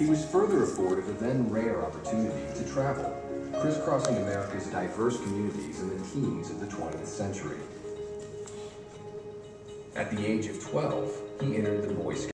He was further afforded a then rare opportunity to travel, crisscrossing America's diverse communities in the teens of the 20th century. At the age of 12, he entered the